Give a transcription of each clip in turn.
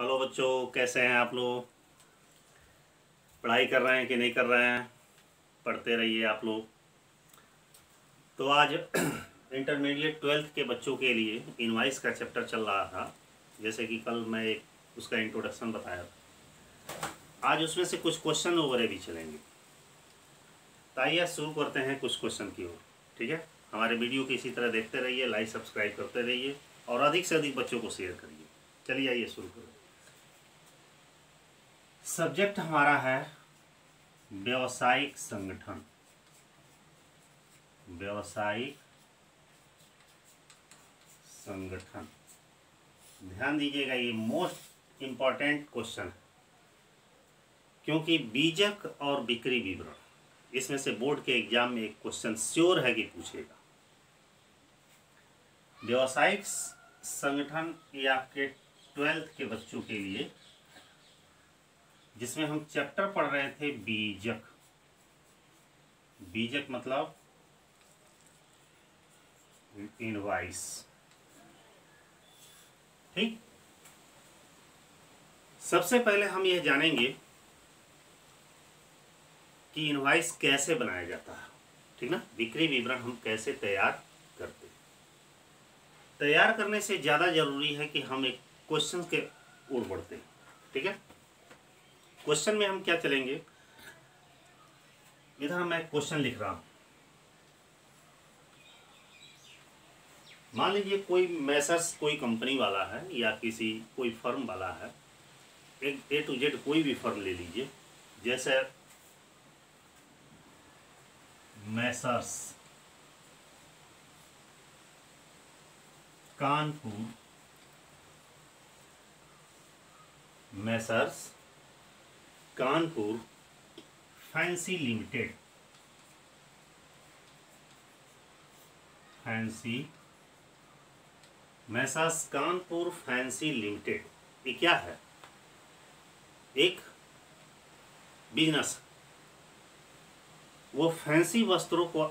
Hello बच्चों, कैसे हैं आप लोग? पढ़ाई कर रहे हैं कि नहीं कर रहे हैं? पढ़ते रहिए आप लोग। तो आज इंटरमीडिएट ट्वेल्थ के बच्चों के लिए इनवाइस का चैप्टर चल रहा था। जैसे कि कल मैं एक उसका इंट्रोडक्शन बताया था। आज उसमें से कुछ क्वेश्चन वगैरह भी चलेंगे। तो आइए शुरू करते हैं कुछ क्वेश्चन की ओर। ठीक है? हमारे वीडियो को इसी तरह देखते रहिए लाइक सब्सक्राइब करते रहिए और अधिक से अधिक बच्चों को शेयर करिए। चलिए आइए शुरू करो। सब्जेक्ट हमारा है व्यवसायिक संगठन। व्यवसायिक संगठन। ध्यान दीजिएगा, ये मोस्ट इंपॉर्टेंट क्वेश्चन क्योंकि बीजक और बिक्री विवरण, इसमें से बोर्ड के एग्ज़ाम में एक क्वेश्चन श्योर है कि पूछेगा। व्यवसायिक संगठन ये आपके ट्वेल्थ के बच्चों के लिए जिसमें हम चैप्टर पढ़ रहे थे बीजक। बीजक मतलब इनवाइस ठीक? सबसे पहले हम यह जानेंगे कि इनवाइस कैसे बनाया जाता है। ठीक ना? बिक्री विवरण हम कैसे तैयार करते तैयार करने से ज़्यादा ज़रूरी है कि हम एक क्वेश्चन के ओर बढ़ते ठीक है? क्वेश्चन में हम क्या चलेंगे? इधर मैं क्वेश्चन लिख रहा हूँ। मान लीजिए कोई मैसर्स, कोई कंपनी वाला है या किसी, कोई फर्म वाला है, एक ए टू जेड कोई भी फर्म ले लीजिए, जैसे messrs, Kanpur, messrs Kanpur fancy limited. Fancy. Messrs Kanpur fancy limited. ये क्या है? एक बिज़नेस। वो फैंसी वस्त्रों को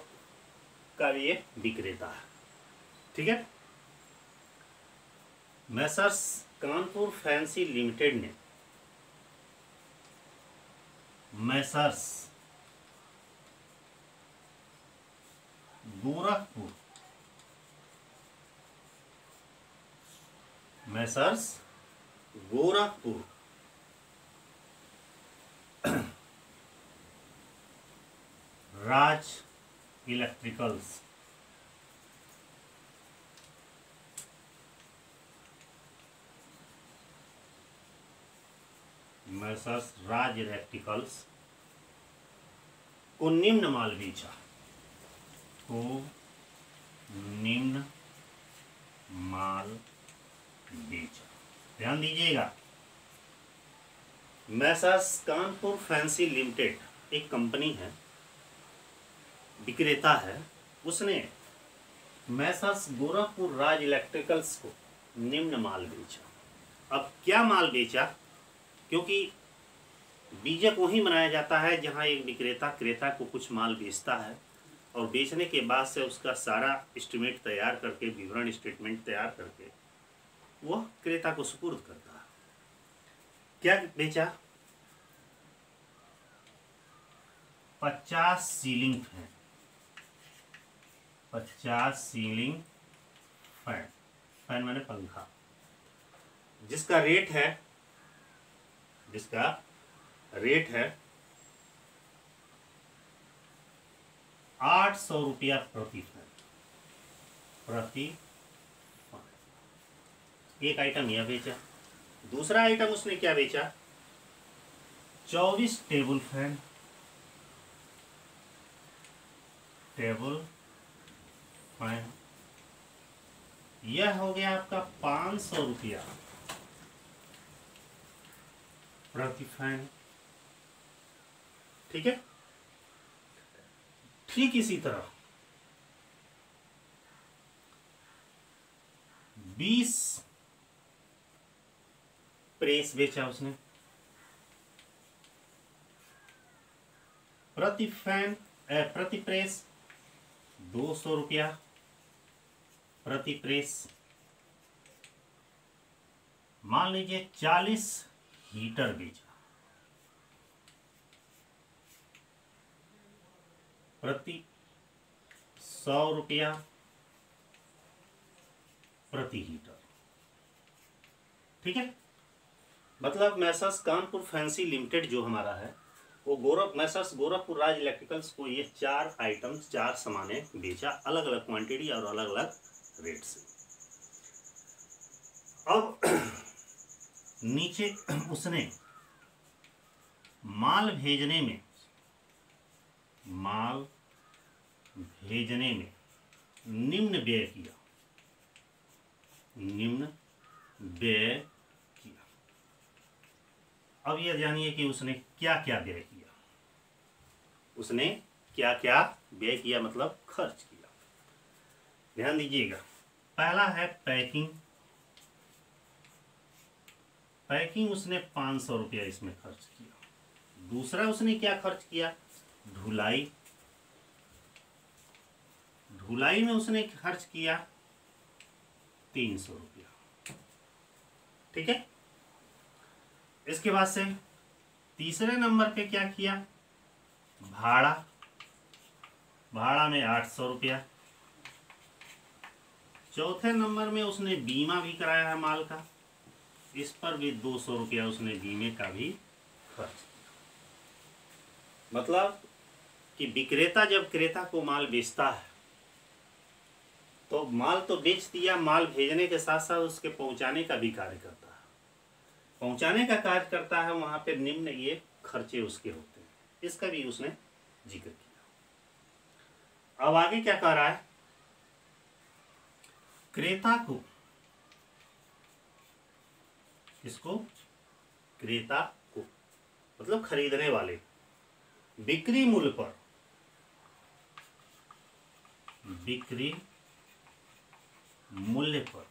का ये विक्रेता है। ठीक है? मैसर्स कानपुर फैंसी लिमिटेड ने messrs. Gorakhpur. Messrs Gorakhpur. Raj electricals. Messrs Raj electricals को निम्न माल बेचा। को निम्न माल बेचा। ध्यान दीजिएगा। मैसर्स कानपुर फैंसी लिमिटेड, एक कंपनी है, विक्रेता है, उसने मैसर्स गोरखपुर राज इलेक्ट्रिकल्स को निम्न माल बेचा। अब क्या माल बेचा? क्योंकि बीजक वहीं मनाया जाता है जहाँ एक विक्रेता क्रेता को कुछ माल बेचता है और बेचने के बाद से उसका सारा एस्टिमेट तैयार करके, विवरण स्टेटमेंट तैयार करके वह क्रेता को सुपुर्द करता है। क्या बेचा? पचास सीलिंग फ़ैन। पचास सीलिंग फ़ैन। फ़ैन मैंने पंखा। जिसका रेट है जिसका रेट है आठ सौ रुपया प्रति फ़ैन प्रति एक आइटम यह बेचा। दूसरा आइटम उसने क्या बेचा? चौबीस टेबल फ़ैन टेबल फ़ैन यह हो गया आपका पाँच सौ रुपया। प्रति फ़ैन ठीक है? ठीक इसी तरह। बीस प्रेस बेचा उसने। प्रति फ़ैन प्रति प्रेस दो सौ रुपया। प्रति प्रेस मान लीजिए चालीस। हीटर बेचा प्रति सौ रुपया प्रति हीटर। ठीक है? मतलब मैसर्स कानपुर फैंसी लिमिटेड जो हमारा है, वो गोरख मैसर्स गोरखपुर राज इलेक्ट्रिकल्स को ये चार आइटम्स, चार सामानें बेचा अलग अलग क्वांटिटी और अलग अलग रेट से। अब नीचे उसने माल भेजने में, माल भेजने में निम्न व्यय किया। निम्न व्यय किया। अब यह जानिए कि उसने क्या क्या व्यय किया। उसने क्या क्या व्यय किया मतलब खर्च किया। ध्यान दीजिएगा। पहला है पैकिंग। पैकिंग उसने पाँच सौ रुपया इसमें खर्च किया। दूसरा उसने क्या खर्च किया? धुलाई। धुलाई में उसने खर्च किया तीन सौ रुपया। ठीक है? इसके बाद से तीसरे नंबर पे क्या किया? भाड़ा। भाड़ा में आठ सौ रुपया। चौथे नंबर में उसने बीमा भी कराया है माल का। इस पर भी दो सौ रुपया उसने बीमे का भी खर्च किया। मतलब कि विक्रेता जब क्रेता को माल बेचता है तो माल तो बेच दिया, माल भेजने के साथ साथ उसके पहुँचाने का भी कार्य करता है। पहुँचाने का कार्य करता है, वहाँ पे निम्न ये खर्चे उसके होते हैं। इसका भी उसने ज़िक्र किया। अब आगे क्या कह रहा है? क्रेता को किसको क्रेता को मतलब खरीदने वाले, बिक्री मूल्य पर। बिक्री मूल्य पर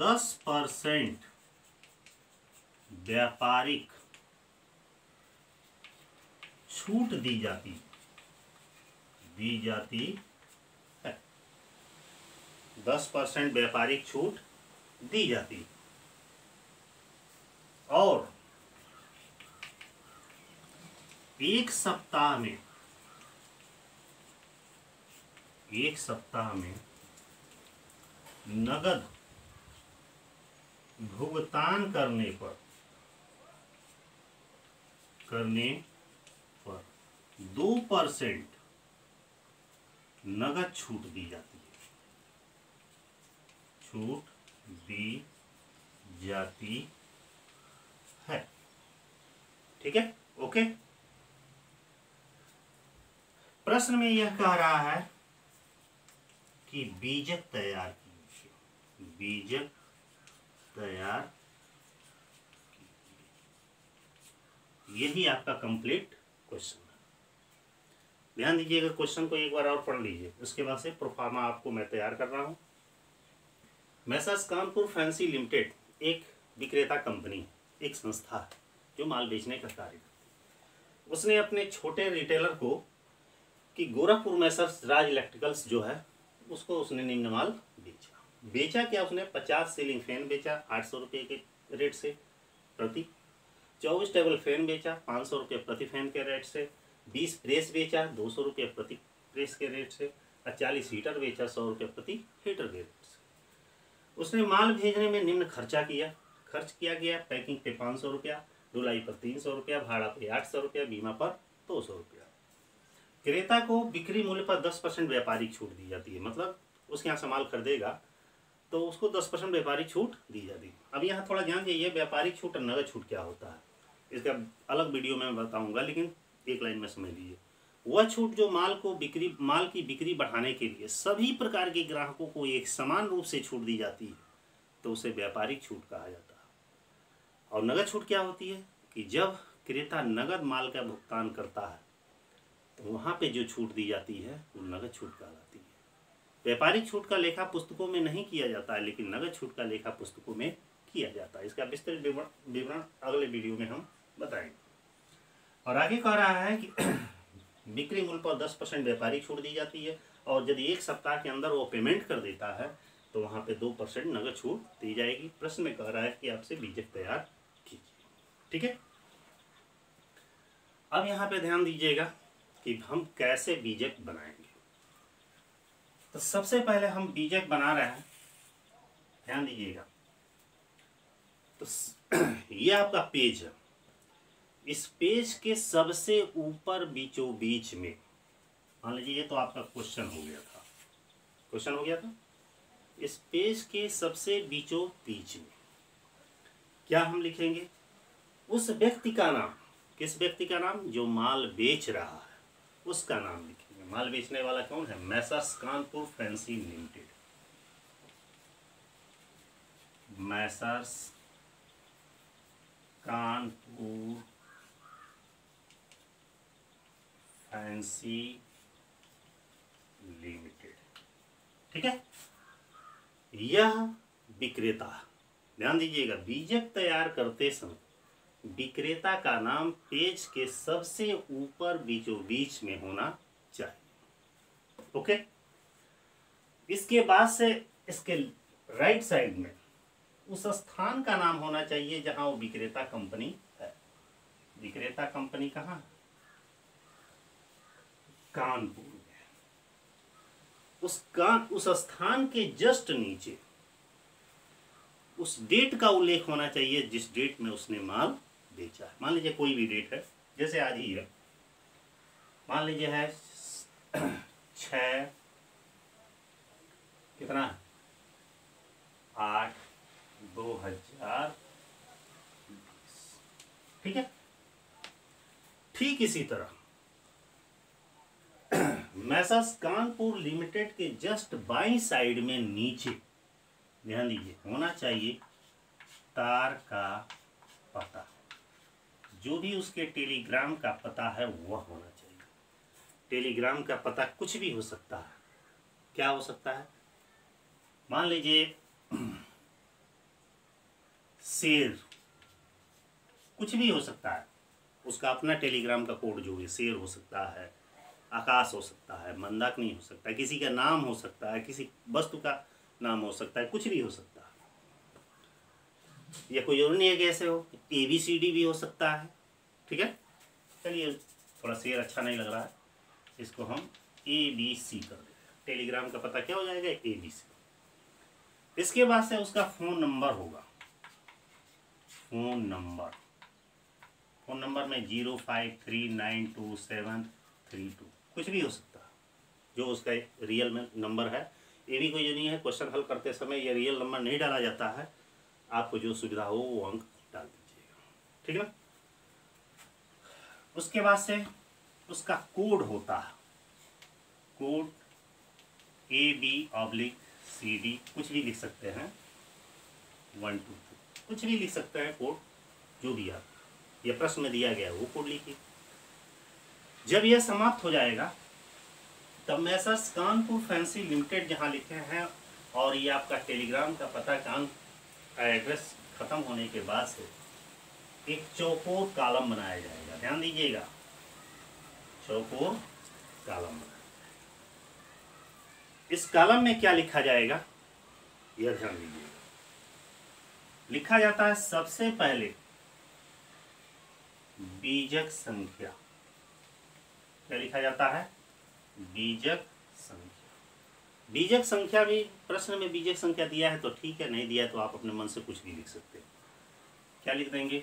दस परसेंट व्यापारिक छूट दी जाती दी जाती है। दस परसेंट व्यापारिक छूट दी जाती। और एक सप्ताह में, एक सप्ताह में नगद भुगतान करने पर करने पर दो परसेंट नगद छूट दी जाती है। छूट दी जाती ठीक है? ओके प्रश्न में यह कह रहा है कि बीजक तैयार कीजिए। बीजक तैयार यही आपका कंप्लीट क्वेश्चन है। ध्यान दीजिएगा क्वेश्चन को एक बार और पढ़ लीजिए। उसके बाद से प्रोफार्मा आपको मैं तैयार कर रहा हूँ। मैसर्स कानपुर फैंसी लिमिटेड, एक विक्रेता कंपनी, एक संस्था है। जो माल बेचने का कार्य उसने अपने छोटे रिटेलर को कि गोरखपुर में मैसर्स राज इलेक्ट्रिकल्स जो है, उसको उसने निम्न माल बेचा। बेचा क्या? उसने पचास सीलिंग फ़ैन बेचा, आठ सौ रुपये के रेट से प्रति। चौबीस टेबल फ़ैन बेचा, पाँच सौ रुपये प्रति फ़ैन के रेट से। बीस प्रेस बेचा, दो सौ रुपये प्रति प्रेस के रेट से। और चालीस हीटर बेचा, सौ रुपये प्रति हीटर के रेट से। उसने माल भेजने में निम्न खर्चा किया। खर्च किया गया पैकिंग पे पाँच सौ रुपया ढुलाई पर तीन सौ रुपया, भाड़ा पे आठ सौ रुपया, बीमा पर दो सौ रुपया। क्रेता को बिक्री मूल्य पर दस परसेंट व्यापारिक छूट दी जाती है मतलब उसके यहाँ सामान खरीदेगा तो उसको दस परसेंट व्यापारिक छूट दी जाती है। अब यहाँ थोड़ा ध्यान दीजिए, व्यापारिक छूट और नगद छूट क्या होता है? इसका अलग वीडियो में बताऊँगा, लेकिन एक लाइन में समझ लीजिए। वह छूट जो माल को बिक्री, माल की बिक्री बढ़ाने के लिए सभी प्रकार के ग्राहकों को एक समान रूप से छूट दी जाती है तो उसे व्यापारिक छूट कहा जाता है। और नगद छूट क्या होती है? कि जब क्रेता नगद माल का भुगतान करता है तो वहाँ पे जो छूट दी जाती है, वो नगद छूट कहलाती है। व्यापारिक छूट का लेखा पुस्तकों में नहीं किया जाता है, लेकिन नगद छूट का लेखा पुस्तकों में किया जाता है। इसका विस्तृत विवरण अगले वीडियो में हम बताएँगे। और आगे कह रहा है कि बिक्री मूल्य पर दस परसेंट व्यापारिक छूट दी जाती है, और यदि एक सप्ताह के अंदर वो पेमेंट कर देता है तो वहाँ पे दो परसेंट नगद छूट दी जाएगी। प्रश्न में कह रहा है कि आपसे बीजक तैयार ठीक है? अब यहाँ पे ध्यान दीजिएगा कि हम कैसे बीजक बनाएँगे। तो सबसे पहले हम बीजक बना रहे हैं। ध्यान दीजिएगा। तो ये आपका पेज है। इस पेज के सबसे ऊपर बीचों बीच में, मान लीजिए ये तो आपका क्वेश्चन हो गया था। क्वेश्चन हो गया था? इस पेज के सबसे बीचों बीच में क्या हम लिखेंगे? उस व्यक्ति का नाम, किस व्यक्ति का नाम? जो माल बेच रहा है। उसका नाम लिखेंगे। माल बेचने वाला कौन है? Messrs Kanpur fancy limited. Messrs Kanpur fancy limited. ठीक है? यह विक्रेता, ध्यान दीजिएगा, बीजक तैयार करते समय विक्रेता का नाम पेज के सबसे ऊपर बीचों बीच में होना चाहिए। ओके? इसके बाद से इसके राइट साइड में उस स्थान का नाम होना चाहिए जहाँ वो विक्रेता कंपनी है। विक्रेता कंपनी कहाँ? कानपुर में। उस कान, उस स्थान के जस्ट नीचे। उस डेट का उल्लेख होना चाहिए जिस डेट में उसने माल बेचा है। मान लीजिए कोई भी डेट है, जैसे आज ही है। मान लीजिए है छ कितना आठ, दो हज़ार ठीक है? ठीक इसी तरह। मैसस कानपुर लिमिटेड के जस्ट बाई साइड में नीचे, ध्यान दीजिए, होना चाहिए तार का पता। जो भी उसके टेलीग्राम का पता है, वह होना चाहिए। टेलीग्राम का पता कुछ भी हो सकता है। क्या हो सकता है? मान लीजिए, शेर, कुछ भी हो सकता है। उसका अपना टेलीग्राम का कोड जो है, शेर हो सकता है, आकाश हो सकता है, मंदाकिनी हो सकता है, किसी का नाम हो सकता है, किसी वस्तु का नाम हो सकता है, कुछ भी हो सकता है। यह कोई ज़रूरी नहीं है कि ऐसे हो ए बी सी डी भी हो सकता है, ठीक है? चलिए, थोड़ा शेयर अच्छा नहीं लग रहा है। इसको हम ए बी सी कर देंगे टेलीग्राम का पता क्या हो जाएगा? ए बी सी इसके बाद से उसका फ़ोन नंबर होगा। Phone number. फ़ोन नंबर में zero five three nine two seven three two. कुछ भी हो सकता है। जो उसका रियल में नंबर है, ये भी कोई नहीं है। क्वेश्चन हल करते समय ये रियल नंबर नहीं डाला जाता है। आपको जो सुविधा हो, वो अंक डाल दीजिएगा। ठीक है उसके बाद से उसका कोड होता है। Code A, B oblique C D कुछ भी लिख सकते हैं। वन, टू टू कुछ भी लिख सकते हैं कोड, जो भी आप। यह प्रश्न में दिया गया है, वो कोड लिखिए। जब यह समाप्त हो जाएगा, तब मैसर्स कानपुर फैंसी लिमिटेड जहाँ लिखे हैं और ये आपका टेलीग्राम का पता कान का एड्रेस ख़त्म होने के बाद से एक चौकोर कालम बनाया जाएगा। ध्यान दीजिएगा। चौकोर कालम। इस कालम में क्या लिखा जाएगा? यह ध्यान दीजिएगा। लिखा जाता है सबसे पहले बीजक संख्या। क्या लिखा जाता है? बीजक संख्या। बीजक संख्या भी, प्रश्न में बीजक संख्या दिया है तो ठीक है, नहीं दिया तो आप अपने मन से कुछ भी लिख सकते। हैं क्या लिख देंगे?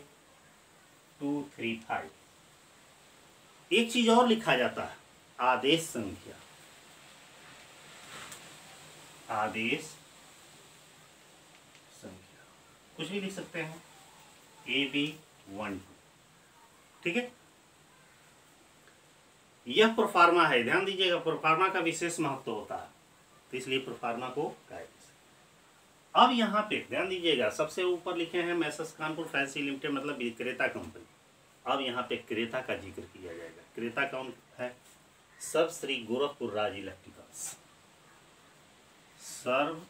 Two, three, five. एक चीज़ और लिखा जाता है, आदेश संख्या। आदेश संख्या। कुछ भी लिख सकते हैं। ए बी वन टू ठीक है? यह प्रोफार्मा है, ध्यान दीजिएगा, प्रोफार्मा का विशेष महत्व होता है। तो इसलिए प्रोफार्मा को अब यहाँ पे, ध्यान दीजिएगा, सबसे ऊपर लिखे हैं मैसस कानपुर फैंसी लिमिटेड मतलब क्रेता कंपनी। अब यहाँ पे क्रेता का ज़िक्र किया जाएगा। क्रेता कौन है? सब श्री गोरखपुर राज इलेक्ट्रिकल्स। सर्व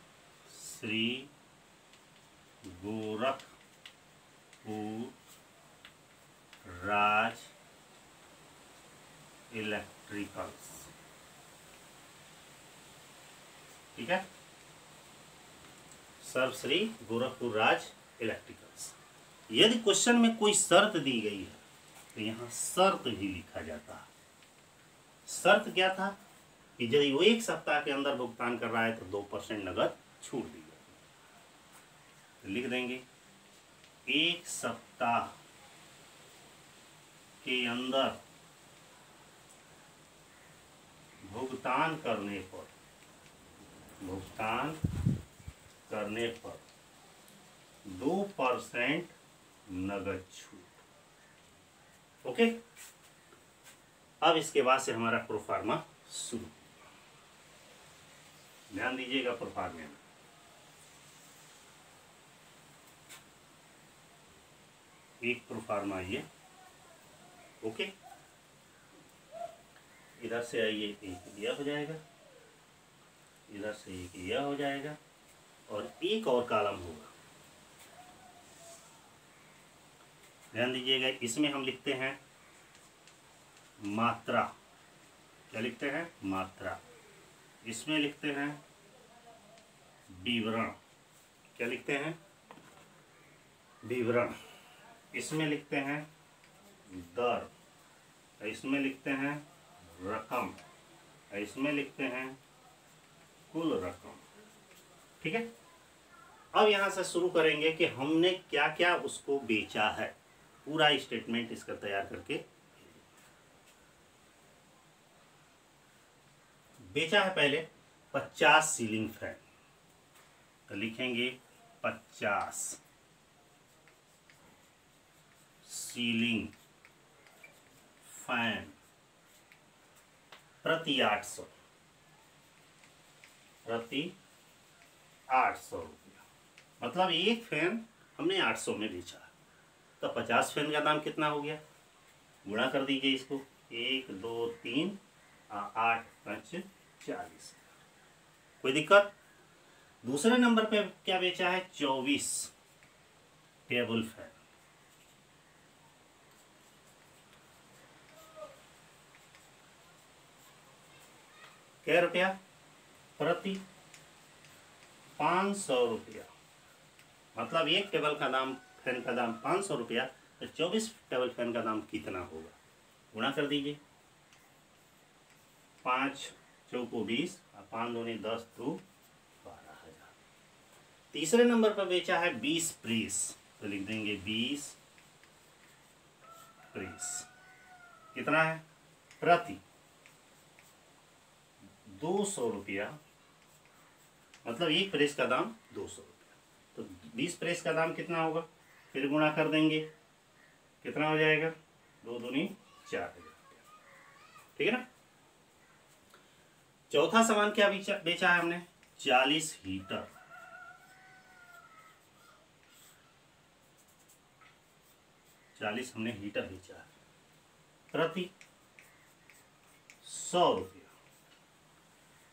श्री गोरखपुर राज इलेक्ट्रिकल्स। ठीक है? सर्वश्री गोरखपुर राज इलेक्ट्रिकल्स यदि क्वेश्चन में कोई शर्त दी गई है तो यहाँ शर्त भी लिखा जाता है। शर्त क्या था? कि यदि वो एक सप्ताह के अंदर भुगतान कर रहा है तो दो परसेंट नगद छूट दी जाती तो लिख देंगे। एक सप्ताह के अंदर भुगतान करने पर भुगतान करने पर दो परसेंट नगद छूट। ओके? अब इसके बाद से हमारा प्रोफार्मा शुरू। ध्यान दीजिएगा प्रोफार्मे में। एक प्रोफार्मा ये। ओके? इधर से आइए, एक दिया हो जाएगा। इधर से एक यह हो जाएगा और एक और कालम होगा। ध्यान दीजिएगा, इसमें हम लिखते हैं मात्रा। क्या लिखते हैं? मात्रा। इसमें लिखते हैं विवरण। क्या लिखते हैं? विवरण। इसमें लिखते हैं दर। इसमें लिखते हैं रकम। इसमें लिखते हैं कुल रकम। ठीक है? अब यहाँ से शुरू करेंगे कि हमने क्या क्या उसको बेचा है। पूरा स्टेटमेंट इसका तैयार करके। बेचा है पहले पचास सीलिंग फ़ैन तो लिखेंगे पचास सीलिंग फ़ैन प्रति आठ सौ। प्रति आठ सौ रुपया। मतलब एक फ़ैन हमने आठ सौ में बेचा। तो पचास फ़ैन का दाम कितना हो गया? गुणा कर दीजिए इसको। एक, दो, तीन आठ, पाँच, चालीस। कोई दिक्कत? दूसरे नंबर पे क्या बेचा है? चौबीस टेबल फ़ैन। क्या रुपया? प्रति पाँच सौ रुपया। मतलब एक टेबल का दाम, फ़ैन का दाम पाँच सौ रुपया तो चौबीस टेबल फ़ैन का दाम कितना होगा? गुणा कर दीजिए। पाँच चौको बीस, और पाँच दूनी दस दो, बारह हज़ार। तीसरे नंबर पर बेचा है बीस प्रीस। तो लिख देंगे बीस प्रीस। कितना है? प्रति दो सौ रुपया मतलब एक प्रेस का दाम दो सौ रुपया। तो बीस प्रेस का दाम कितना होगा? फिर गुणा कर देंगे। कितना हो जाएगा? दो दूनी चार हज़ार ठीक है ना? चौथा सामान क्या बेचा बेचा है हमने? चालीस हीटर। चालीस हमने हीटर बेचा है। प्रति सौ रुपया।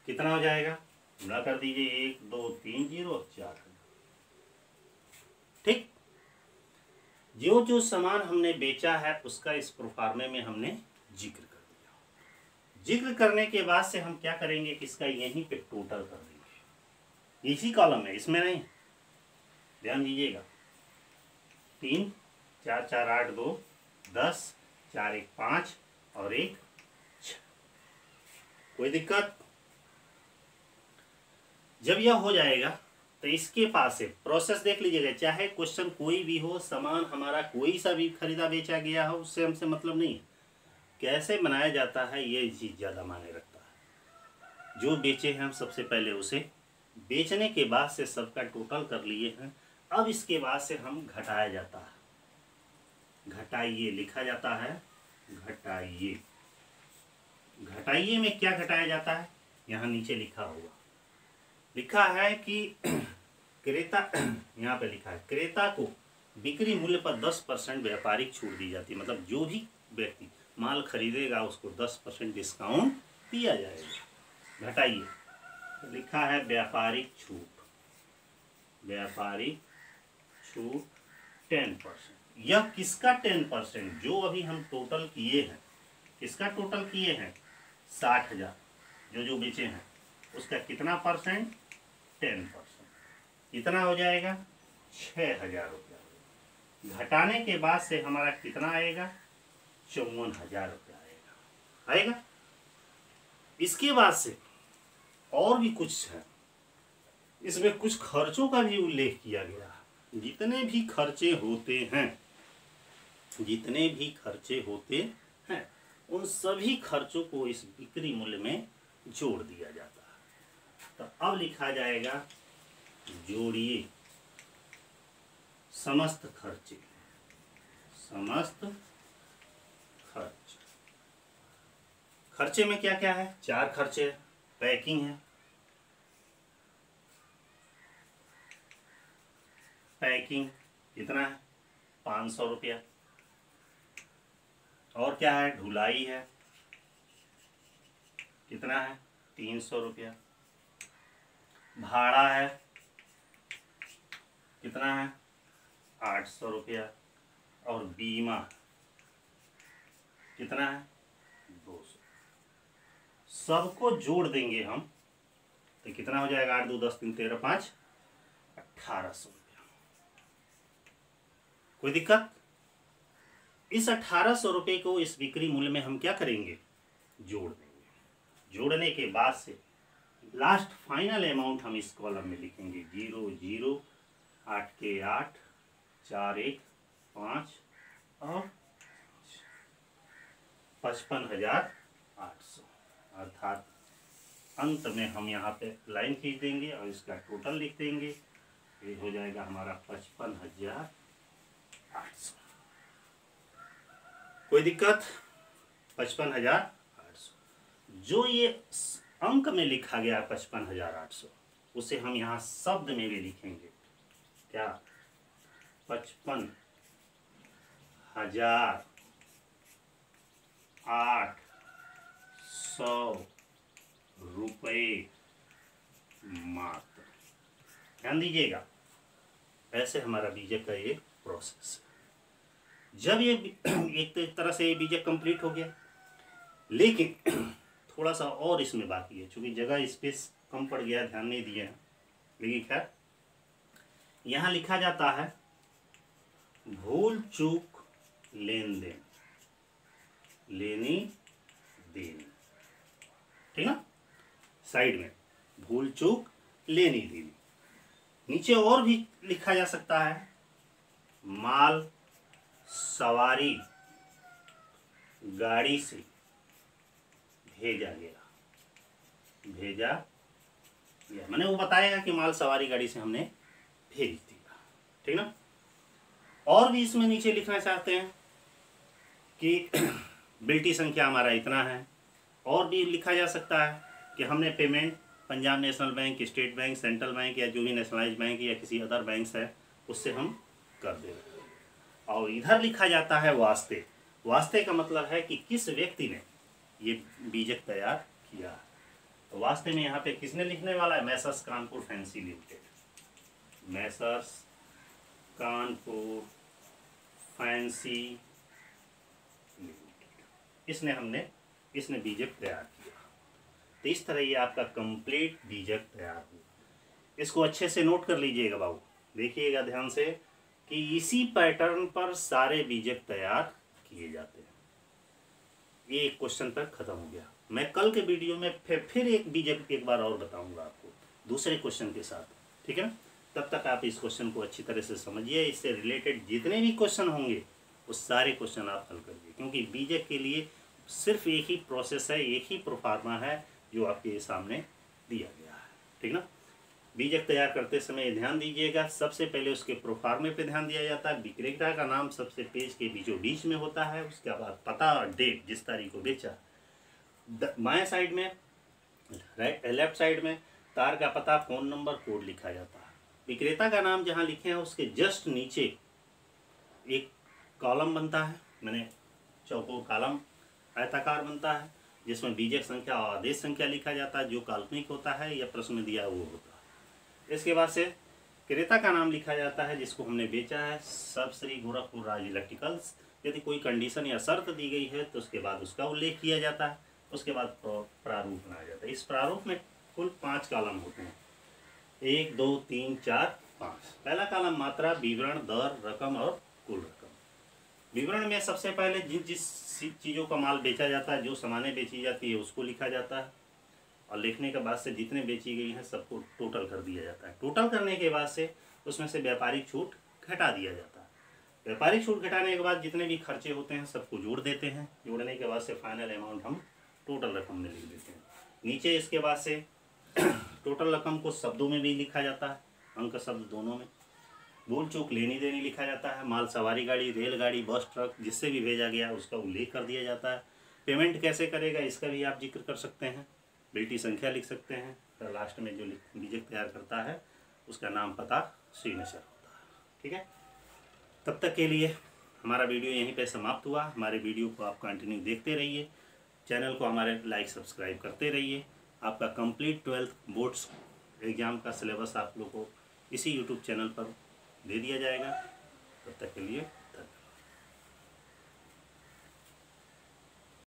कितना हो जाएगा? गुणा कर दीजिए एक, दो, तीन, ज़ीरो, चार। ठीक? जो जो सामान हमने बेचा है, उसका इस प्रोफार्मे में हमने ज़िक्र कर दिया। ज़िक्र करने के बाद से हम क्या करेंगे इसका यहीं पे टोटल कर देंगे। इसी कॉलम में, इसमें नहीं। ध्यान दीजिएगा। तीन, चार चार, आठ, दो, दस, चार, एक, पाँच और एक कोई दिक्कत? जब यह हो जाएगा तो इसके पास से प्रोसेस देख लीजिएगा, चाहे क्वेश्चन कोई भी हो, सामान हमारा कोई सा भी खरीदा, बेचा गया हो, उससे हमसे मतलब नहीं है। कैसे बनाया जाता है, ये चीज़ ज़्यादा माने रखता है। जो बेचे हैं हम सबसे पहले उसे बेचने के बाद से सबका टोटल कर लिए हैं। अब इसके बाद से हम घटाया जाता है। घटाइए, लिखा जाता है, घटाइए। घटाइए में क्या घटाया जाता है? यहाँ नीचे लिखा हुआ। लिखा है कि क्रेता यहाँ पे लिखा है, क्रेता को बिक्री मूल्य पर 10 परसेंट व्यापारिक छूट दी जाती है। मतलब जो भी व्यक्ति माल खरीदेगा, उसको दस परसेंट डिस्काउंट दिया जाएगा। घटाइए। लिखा है व्यापारिक छूट। व्यापारिक छूट टेन परसेंट। यह किसका टेन परसेंट? जो अभी हम टोटल किए हैं। किसका टोटल किए हैं? साठ हज़ार। जो जो बेचे हैं, उसका कितना परसेंट? टेन परसेंट कितना हो जाएगा छः हज़ार रुपया। घटाने के बाद से हमारा कितना आएगा? चौवन हज़ार रुपया आएगा। आएगा? इसके बाद से और भी कुछ है। इसमें कुछ खर्चों का भी उल्लेख किया गया। जितने भी खर्चे होते हैं, जितने भी खर्चे होते हैं, उन सभी खर्चों को इस बिक्री मूल्य में जोड़ दिया जाता है। तो अब लिखा जाएगा जोड़िए। समस्त खर्चे। समस्त खर्च। खर्चे में क्या क्या है? चार खर्चे पैकिंग है। पैकिंग कितना है? पाँच सौ रुपया। और क्या है? ढुलाई है। कितना है? तीन सौ रुपया। भाड़ा है। कितना है? आठ सौ रुपया। और बीमा कितना है? दो सौ। सबको जोड़ देंगे हम तो कितना हो जाएगा? आठ, दो, दस, तीन, तेरह, पाँच अट्ठारह सौ रुपया। कोई दिक्कत? इस अठारह सौ रुपये को इस बिक्री मूल्य में हम क्या करेंगे? जोड़ देंगे। जोड़ने के बाद से लास्ट फाइनल अमाउंट हम इस कॉलम में लिखेंगे ज़ीरो ज़ीरो, आठ के आठ, चार एक, पाँच और पचपन हज़ार आठ सौ। अर्थात अंत में हम यहाँ पे लाइन खींच देंगे और इसका टोटल लिख देंगे। ये हो जाएगा हमारा पचपन हज़ार आठ सौ। कोई दिक्कत? पचपन हज़ार आठ सौ। जो ये अंक में लिखा गया पचपन हज़ार आठ सौ। उसे हम यहाँ शब्द में भी लिखेंगे। क्या? पचपन हज़ार आठ सौ रुपये मात्र। ध्यान दीजिएगा, ऐसे हमारा बीजक का ये प्रोसेस जब ये एक तरह से ये बीजक कंप्लीट हो गया, लेकिन थोड़ा सा और इसमें बाकी है। क्योंकि जगह स्पेस कम पड़ गया, ध्यान नहीं दिया। लेकिन खैर, यहाँ लिखा जाता है, भूल चूक लेन देन लेनी, देनी। ठीक ना साइड में, भूल चूक, लेनी, देनी। नीचे और भी लिखा जा सकता है, माल सवारी, गाड़ी से। भेजा गया। भेजा गया। मैंने वो बताएगा कि माल सवारी गाड़ी से हमने भेज दिया। ठीक ना? और भी इसमें नीचे लिखना चाहते हैं कि बिल्टी संख्या हमारा इतना है। और भी लिखा जा सकता है कि हमने payment Punjab National Bank State Bank Central Bank या जो भी नेशनलाइज बैंक या किसी अदर बैंक है, उससे हम कर दे और इधर लिखा जाता है वास्ते। वास्ते का मतलब है कि किस व्यक्ति ने ये बीजक तैयार किया। तो वास्ते में यहाँ पे किसने लिखने वाला है? Messrs Kanpur fancy limited. Messrs Kanpur fancy limited. इसने हमने, इसने बीजक तैयार किया। तो इस तरह ये आपका कंप्लीट बीजक तैयार हुआ। इसको अच्छे से नोट कर लीजिएगा बाबू। देखिएगा ध्यान से कि इसी पैटर्न पर सारे बीजक तैयार किए जाते हैं। ये एक क्वेश्चन तक खत्म हो गया। मैं कल के वीडियो में फिर फिर एक बीजक एक बार और बताऊँगा आपको, दूसरे क्वेश्चन के साथ, ठीक है ना? तब तक आप इस क्वेश्चन को अच्छी तरह से समझिए, इससे रिलेटेड जितने भी क्वेश्चन होंगे, वो सारे क्वेश्चन आप हल करिए, क्योंकि बीजक के लिए सिर्फ़ एक ही प्रोसेस है, एक ही प्रोफार्मा है, जो आपके सामने दिया गया है, ठीक ना? बीजक तैयार करते समय ध्यान दीजिएगा। सबसे पहले उसके प्रोफार्मे पे ध्यान दिया जाता है। विक्रेता का नाम सबसे पेज के बीचों बीच में होता है। उसके बाद पता और डेट जिस तारीख को बेचा। बाएँ साइड में राइट लेफ़्ट साइड में तार का पता फ़ोन नंबर कोड लिखा जाता है। विक्रेता का नाम जहाँ लिखे हैं, उसके जस्ट नीचे एक कॉलम बनता है। मैंने चौको कॉलम आयताकार बनता है, जिसमें बीजक संख्या और आदेश संख्या लिखा जाता है, जो काल्पनिक होता है या प्रश्न दिया वो होता है। इसके बाद से क्रेता का नाम लिखा जाता है, जिसको हमने बेचा है, सब श्री गोरखपुर राज इलेक्ट्रिकल्स। यदि कोई कंडीशन या शर्त दी गई है तो उसके बाद उसका उल्लेख किया जाता है, उसके बाद प्रारूप बनाया जाता है। इस प्रारूप में कुल पाँच कालम होते हैं। एक, दो, तीन, चार, पाँच। पहला कालम मात्रा, विवरण, दर, रकम और कुल रकम। विवरण में सबसे पहले जिस जिस चीज़ों का माल बेचा जाता है, जो सामानें बेची जाती है, उसको लिखा जाता है। और लिखने के बाद से जितने बेची गई हैं, सबको टोटल कर दिया जाता है। टोटल करने के बाद से उसमें से व्यापारिक छूट घटा दिया जाता है। व्यापारिक छूट घटाने के बाद जितने भी खर्चे होते हैं, सबको जोड़ देते हैं। जोड़ने के बाद से फाइनल अमाउंट हम टोटल रकम में लिख देते हैं। नीचे इसके बाद से टोटल रकम को शब्दों में भी लिखा जाता है, अंक शब्द दोनों में। बोल चूक, लेनी देनी लिखा जाता है। माल सवारी गाड़ी, रेलगाड़ी, बस, ट्रक, जिससे भी भेजा गया उसका उल्लेख कर दिया जाता है। पेमेंट कैसे करेगा, इसका भी आप ज़िक्र कर सकते हैं। बेटी संख्या लिख सकते हैं। फिर लास्ट में जो बीजक तैयार करता है, उसका नाम पता सिग्नेचर होता है। ठीक है? तब तक के लिए हमारा वीडियो यहीं पे समाप्त हुआ। हमारे वीडियो को आप कंटिन्यू देखते रहिए। चैनल को हमारे लाइक सब्सक्राइब करते रहिए। आपका कंप्लीट ट्वेल्थ बोर्ड्स एग्ज़ाम का सिलेबस आप लोग को इसी यूट्यूब चैनल पर दे दिया जाएगा। तब तक के लिए